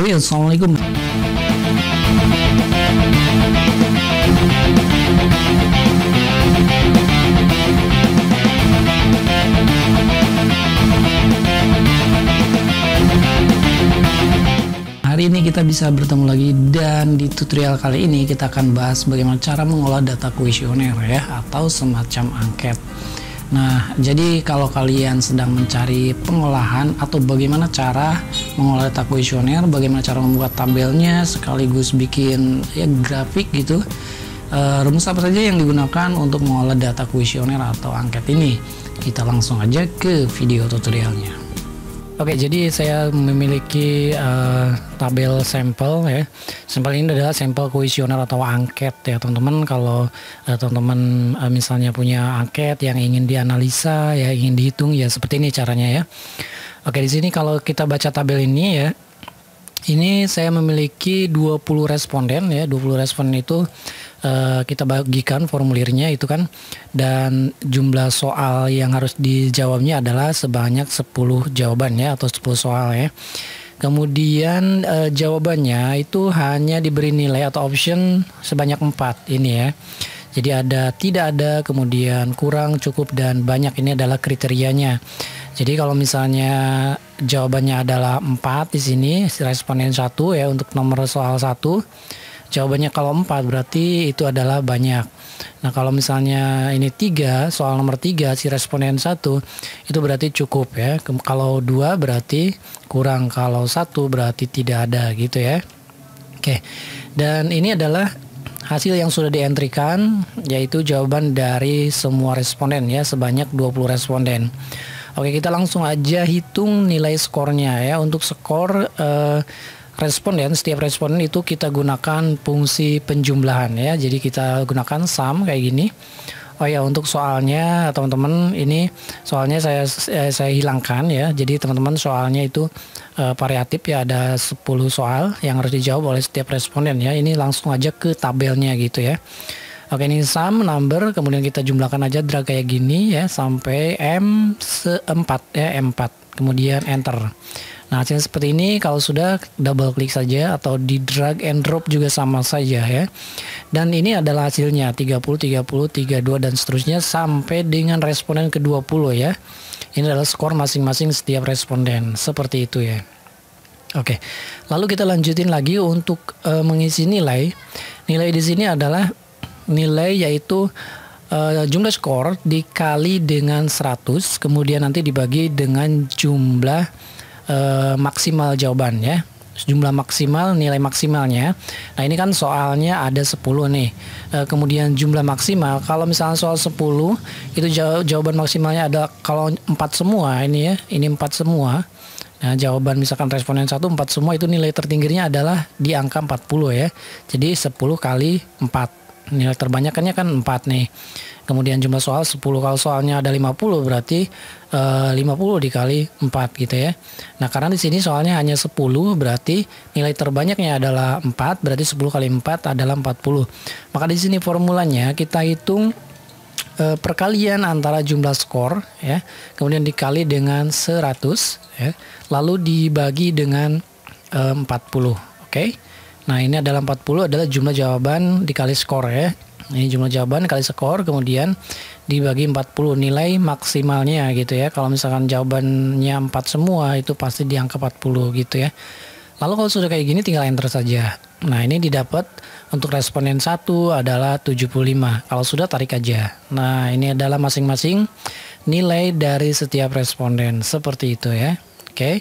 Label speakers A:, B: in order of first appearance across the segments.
A: Oh iya, Assalamualaikum. Hari ini kita bisa bertemu lagi dan di tutorial kali ini kita akan bahas bagaimana cara mengolah data kuesioner ya atau semacam angket. Nah, jadi kalau kalian sedang mencari pengolahan atau bagaimana cara mengolah data kuesioner, bagaimana cara membuat tabelnya sekaligus bikin ya grafik gitu. Uh, rumus apa saja yang digunakan untuk mengolah data kuesioner atau angket ini? Kita langsung aja ke video tutorialnya. Oke, jadi saya memiliki uh, tabel sampel ya. Sampel ini adalah sampel kuesioner atau angket ya, teman-teman. Kalau uh, teman-teman uh, misalnya punya angket yang ingin dianalisa ya, ingin dihitung ya seperti ini caranya ya. Oke, di sini kalau kita baca tabel ini ya, ini saya memiliki 20 responden ya, 20 responden itu uh, kita bagikan formulirnya itu kan dan jumlah soal yang harus dijawabnya adalah sebanyak 10 jawaban ya atau 10 soal ya. Kemudian uh, jawabannya itu hanya diberi nilai atau option sebanyak 4 ini ya. Jadi ada tidak ada, kemudian kurang, cukup dan banyak ini adalah kriterianya. Jadi kalau misalnya jawabannya adalah 4 di sini responden satu ya untuk nomor soal satu Jawabannya kalau 4 berarti itu adalah banyak. Nah kalau misalnya ini tiga soal nomor tiga si responden satu itu berarti cukup ya. Kalau dua berarti kurang. Kalau satu berarti tidak ada gitu ya. Oke. Dan ini adalah hasil yang sudah dientrikan yaitu jawaban dari semua responden ya sebanyak 20 responden. Oke kita langsung aja hitung nilai skornya ya untuk skor uh, responden setiap responden itu kita gunakan fungsi penjumlahan ya jadi kita gunakan sum kayak gini Oh ya untuk soalnya teman-teman ini soalnya saya saya hilangkan ya. Jadi teman-teman soalnya itu uh, variatif ya ada 10 soal yang harus dijawab oleh setiap responden ya. Ini langsung aja ke tabelnya gitu ya. Oke ini sum number kemudian kita jumlahkan aja drag kayak gini ya sampai M 4 ya M4 kemudian enter. Nah, hasilnya seperti ini kalau sudah double klik saja atau di drag and drop juga sama saja ya. Dan ini adalah hasilnya 30, 30, 32 dan seterusnya sampai dengan responden ke-20 ya. Ini adalah skor masing-masing setiap responden. Seperti itu ya. Oke. Lalu kita lanjutin lagi untuk uh, mengisi nilai. Nilai di sini adalah nilai yaitu uh, jumlah skor dikali dengan 100 kemudian nanti dibagi dengan jumlah maksimal jawaban ya jumlah maksimal nilai maksimalnya. Nah, ini kan soalnya ada 10 nih. E, kemudian jumlah maksimal kalau misalnya soal 10 itu jawaban maksimalnya ada kalau 4 semua ini ya, ini 4 semua. Nah, jawaban misalkan responden 1 4 semua itu nilai tertingginya adalah di angka 40 ya. Jadi 10 kali 4. Nilai terbanyakannya kan 4 nih kemudian jumlah soal 10 kalau soalnya ada 50 berarti uh, eh, 50 dikali 4 gitu ya. Nah, karena di sini soalnya hanya 10 berarti nilai terbanyaknya adalah 4 berarti 10 kali 4 adalah 40. Maka di sini formulanya kita hitung uh, perkalian antara jumlah skor ya, kemudian dikali dengan 100 ya, lalu dibagi dengan uh, 40. Oke. Okay? Nah, ini adalah 40 adalah jumlah jawaban dikali skor ya. Ini jumlah jawaban kali skor kemudian dibagi 40 nilai maksimalnya gitu ya. Kalau misalkan jawabannya 4 semua itu pasti di angka 40 gitu ya. Lalu kalau sudah kayak gini tinggal enter saja. Nah, ini didapat untuk responden 1 adalah 75. Kalau sudah tarik aja. Nah, ini adalah masing-masing nilai dari setiap responden seperti itu ya. Oke.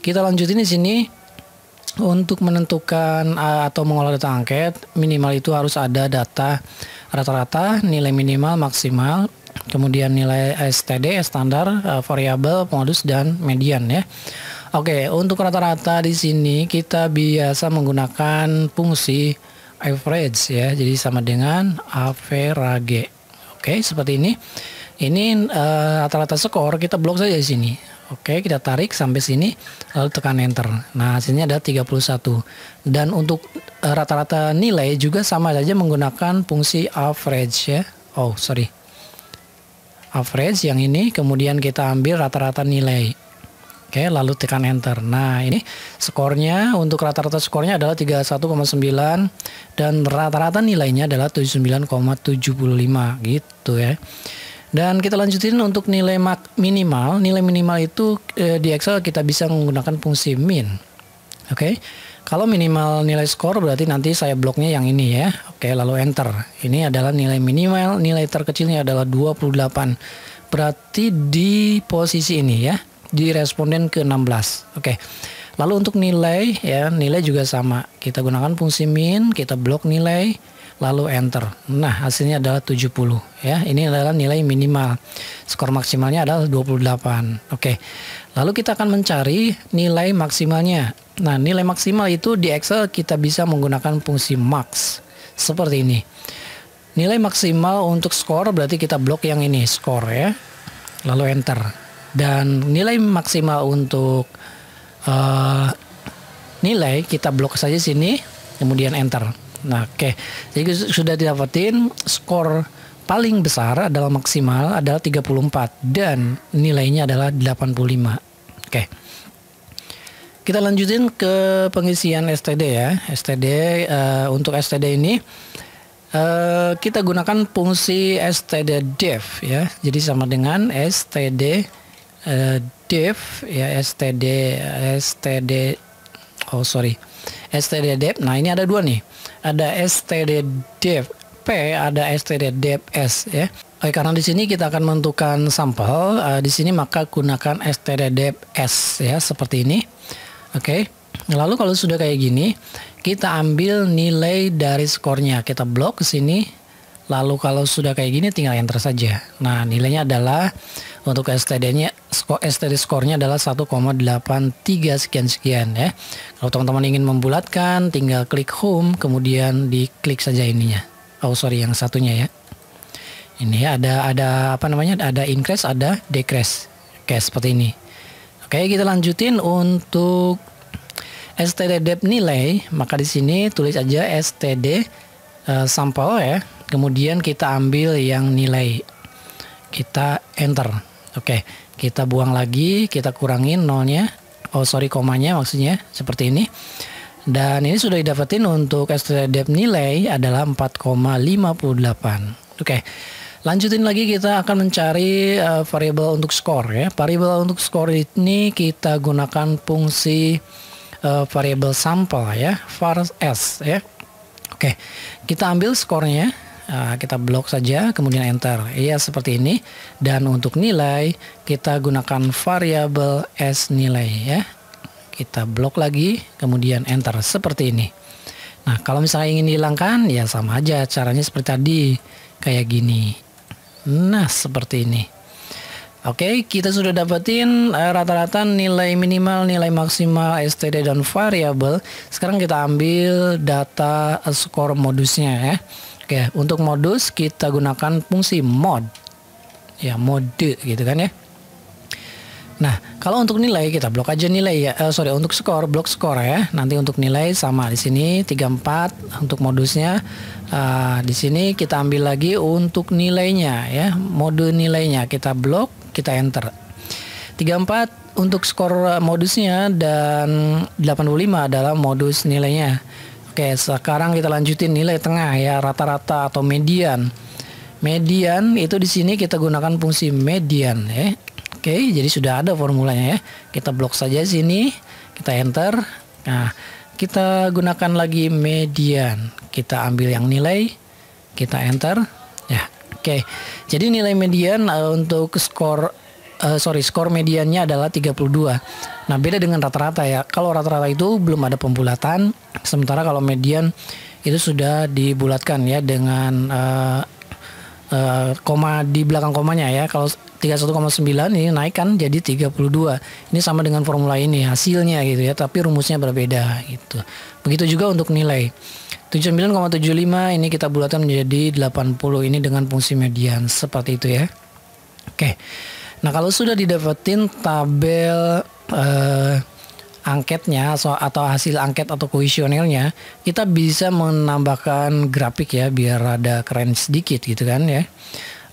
A: Kita lanjutin di sini untuk menentukan uh, atau mengolah data angket minimal itu harus ada data rata-rata nilai minimal maksimal kemudian nilai STD standar uh, variabel modus dan median ya. Oke untuk rata-rata di sini kita biasa menggunakan fungsi average ya. Jadi sama dengan average. Oke seperti ini. Ini uh, rata-rata skor kita blok saja di sini Oke, kita tarik sampai sini lalu tekan enter. Nah, hasilnya ada 31. Dan untuk eh, rata-rata nilai juga sama saja menggunakan fungsi average ya. Oh, sorry. Average yang ini kemudian kita ambil rata-rata nilai. Oke, lalu tekan enter. Nah, ini skornya untuk rata-rata skornya adalah 31,9 dan rata-rata nilainya adalah 79,75 gitu ya. Dan kita lanjutin untuk nilai minimal. Nilai minimal itu eh, di Excel kita bisa menggunakan fungsi min. Oke. Kalau minimal nilai skor berarti nanti saya bloknya yang ini ya. Oke, lalu enter. Ini adalah nilai minimal, nilai terkecilnya adalah 28. Berarti di posisi ini ya di responden ke-16. Oke. Lalu untuk nilai ya, nilai juga sama. Kita gunakan fungsi min, kita blok nilai, lalu enter. Nah, hasilnya adalah 70 ya. Ini adalah nilai minimal. Skor maksimalnya adalah 28. Oke. Lalu kita akan mencari nilai maksimalnya. Nah, nilai maksimal itu di Excel kita bisa menggunakan fungsi max. Seperti ini. Nilai maksimal untuk skor berarti kita blok yang ini, skor ya. Lalu enter dan nilai maksimal untuk uh, nilai kita blok saja sini kemudian enter nah oke. Okay. jadi sudah didapatin skor paling besar adalah maksimal adalah 34 dan nilainya adalah 85 oke. Okay. kita lanjutin ke pengisian STD ya. STD uh, eh, untuk STD ini uh, kita gunakan fungsi std dev ya. Jadi sama dengan std uh, dev ya std std oh sorry std dev. Nah ini ada dua nih ada std dev p ada std dev s ya. Oke, karena di sini kita akan menentukan sampel uh, di sini maka gunakan std dev s ya seperti ini. Oke lalu kalau sudah kayak gini kita ambil nilai dari skornya. Kita blok ke sini lalu kalau sudah kayak gini tinggal enter saja nah nilainya adalah untuk STD-nya STD skornya adalah 1,83 sekian sekian ya. Kalau teman-teman ingin membulatkan, tinggal klik home, kemudian diklik saja ininya. Oh sorry, yang satunya ya. Ini ya ada ada apa namanya? Ada increase, ada decrease. Oke seperti ini. Oke kita lanjutin untuk STD depth nilai. Maka di sini tulis aja STD uh, eh, sampel ya. Kemudian kita ambil yang nilai. Kita enter. Oke, kita buang lagi, kita kurangin nolnya. Oh sorry komanya maksudnya seperti ini. Dan ini sudah didapetin untuk STD depth nilai adalah 4,58. Oke. Lanjutin lagi kita akan mencari uh, variabel untuk skor ya. Variabel untuk skor ini kita gunakan fungsi uh, variabel sampel ya, var s ya. Oke. Kita ambil skornya Uh, kita blok saja kemudian enter. Ya seperti ini. Dan untuk nilai kita gunakan variabel s nilai ya. Kita blok lagi kemudian enter. Seperti ini. Nah kalau misalnya ingin dihilangkan ya sama aja caranya seperti tadi. Kayak gini. Nah seperti ini Oke, kita sudah dapetin eh, rata-rata uh, nilai minimal, nilai maksimal, STD dan variabel. Sekarang kita ambil data uh, skor modusnya ya. Oke, untuk modus kita gunakan fungsi mod. Ya, mode gitu kan ya. Nah, kalau untuk nilai kita blok aja nilai ya. Uh, sorry, untuk skor blok skor ya. Nanti untuk nilai sama di sini 34 untuk modusnya. Uh, di sini kita ambil lagi untuk nilainya ya. Mode nilainya kita blok, kita enter. 34 untuk skor modusnya dan 85 adalah modus nilainya. Oke, sekarang kita lanjutin nilai tengah ya, rata-rata atau median. Median itu di sini kita gunakan fungsi median ya. Oke, jadi sudah ada formulanya ya. Kita blok saja sini, kita enter. Nah, kita gunakan lagi median. Kita ambil yang nilai, kita enter. Oke. Jadi nilai median uh, untuk skor uh, sorry skor mediannya adalah 32. Nah beda dengan rata-rata ya. Kalau rata-rata itu belum ada pembulatan, sementara kalau median itu sudah dibulatkan ya dengan uh, uh, koma di belakang komanya ya. Kalau 31,9 ini naik kan jadi 32. Ini sama dengan formula ini hasilnya gitu ya, tapi rumusnya berbeda gitu. Begitu juga untuk nilai. 79,75 ini kita bulatkan menjadi 80 ini dengan fungsi median seperti itu ya. Oke. Nah kalau sudah didapetin tabel uh, angketnya atau hasil angket atau kuesionernya, kita bisa menambahkan grafik ya biar ada keren sedikit gitu kan ya.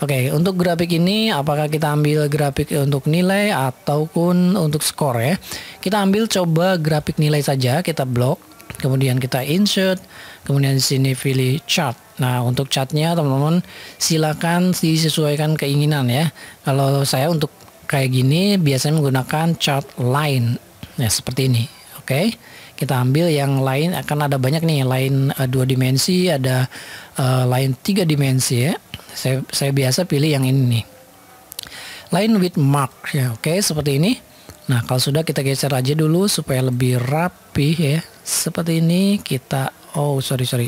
A: Oke, untuk grafik ini apakah kita ambil grafik untuk nilai ataupun untuk skor ya? Kita ambil coba grafik nilai saja, kita blok, kemudian kita insert, kemudian di sini pilih chart. Nah, untuk chartnya teman-teman silakan disesuaikan keinginan ya. Kalau saya untuk kayak gini biasanya menggunakan chart line. Nah, seperti ini. Oke. Kita ambil yang lain akan ada banyak nih, lain uh, dua dimensi, ada uh, lain tiga dimensi ya. Saya, saya biasa pilih yang ini nih. Line with mark ya oke okay, seperti ini. Nah kalau sudah kita geser aja dulu supaya lebih rapi ya. Seperti ini kita oh sorry sorry.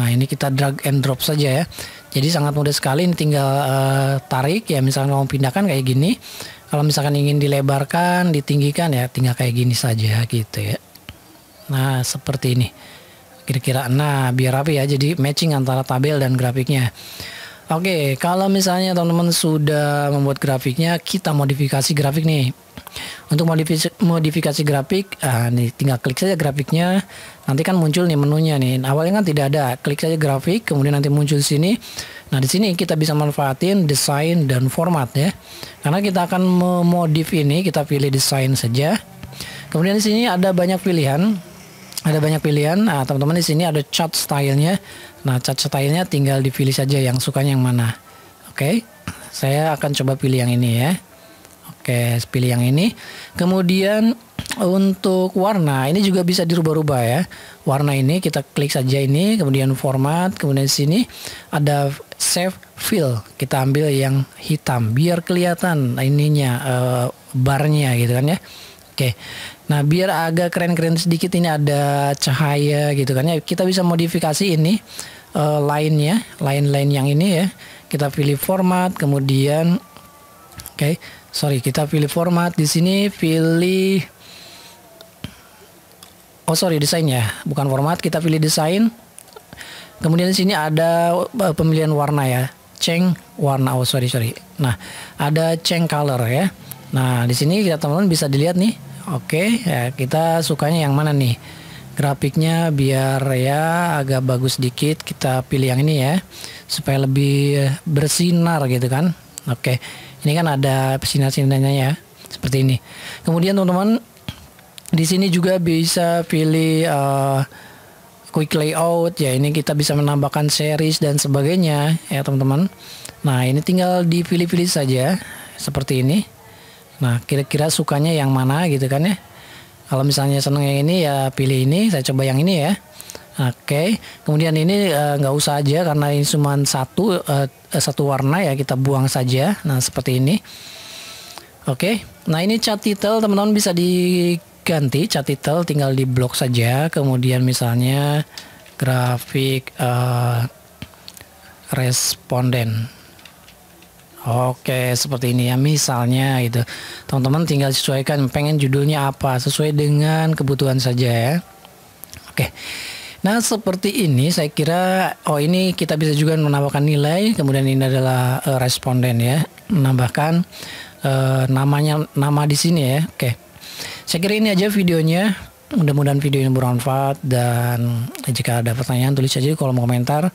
A: Nah ini kita drag and drop saja ya. Jadi sangat mudah sekali ini tinggal uh, tarik ya misalnya mau pindahkan kayak gini kalau misalkan ingin dilebarkan ditinggikan ya tinggal kayak gini saja gitu ya nah seperti ini kira-kira nah biar rapi ya jadi matching antara tabel dan grafiknya Oke, kalau misalnya teman-teman sudah membuat grafiknya, kita modifikasi grafik nih. Untuk modifikasi, modifikasi grafik, ah, nih tinggal klik saja grafiknya. Nanti kan muncul nih menunya nih. Awalnya kan tidak ada. Klik saja grafik, kemudian nanti muncul sini. Nah, di sini kita bisa manfaatin desain dan format ya. Karena kita akan memodif ini, kita pilih desain saja. Kemudian di sini ada banyak pilihan. Ada banyak pilihan. Nah, teman-teman di sini ada chart stylenya. Nah, cat stylenya tinggal dipilih saja yang sukanya yang mana. Oke, saya akan coba pilih yang ini ya. Oke, pilih yang ini. Kemudian untuk warna ini juga bisa dirubah-rubah ya. Warna ini kita klik saja ini, kemudian format, kemudian di sini ada save fill. Kita ambil yang hitam biar kelihatan ininya uh, barnya gitu kan ya. Oke. Nah, biar agak keren-keren sedikit ini ada cahaya gitu kan ya. Kita bisa modifikasi ini uh, lainnya, lain-lain yang ini ya. Kita pilih format, kemudian oke, okay, sorry, kita pilih format di sini pilih Oh, sorry, desain ya, bukan format, kita pilih desain. Kemudian di sini ada uh, pemilihan warna ya. Change warna. Oh, sorry, sorry. Nah, ada change color ya. Nah, di sini kita teman-teman bisa dilihat nih Oke, ya kita sukanya yang mana nih? Grafiknya biar ya agak bagus sedikit. Kita pilih yang ini ya, supaya lebih bersinar gitu kan. Oke, ini kan ada sinar-sinarnya ya, seperti ini. Kemudian teman-teman di sini juga bisa pilih uh, quick layout ya. Ini kita bisa menambahkan series dan sebagainya ya teman-teman. Nah ini tinggal dipilih-pilih saja seperti ini. Nah, kira-kira sukanya yang mana gitu kan ya? Kalau misalnya seneng yang ini ya pilih ini, saya coba yang ini ya. Oke, kemudian ini eh, nggak uh, usah aja karena ini cuma satu uh, satu warna ya kita buang saja. Nah seperti ini. Oke, nah ini cat title teman-teman bisa diganti cat title tinggal di blok saja. Kemudian misalnya grafik uh, responden. Oke, seperti ini ya. Misalnya gitu. Teman-teman tinggal sesuaikan pengen judulnya apa sesuai dengan kebutuhan saja ya. Oke. Nah, seperti ini saya kira oh ini kita bisa juga menambahkan nilai, kemudian ini adalah uh, responden ya. Menambahkan uh, namanya nama di sini ya. Oke. Saya kira ini aja videonya. Mudah-mudahan video ini bermanfaat dan jika ada pertanyaan tulis saja di kolom komentar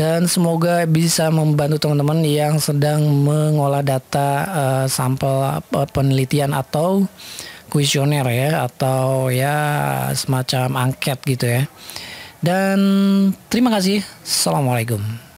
A: dan semoga bisa membantu teman-teman yang sedang mengolah data uh, sampel uh, penelitian atau kuesioner ya atau ya semacam angket gitu ya. Dan terima kasih. Assalamualaikum.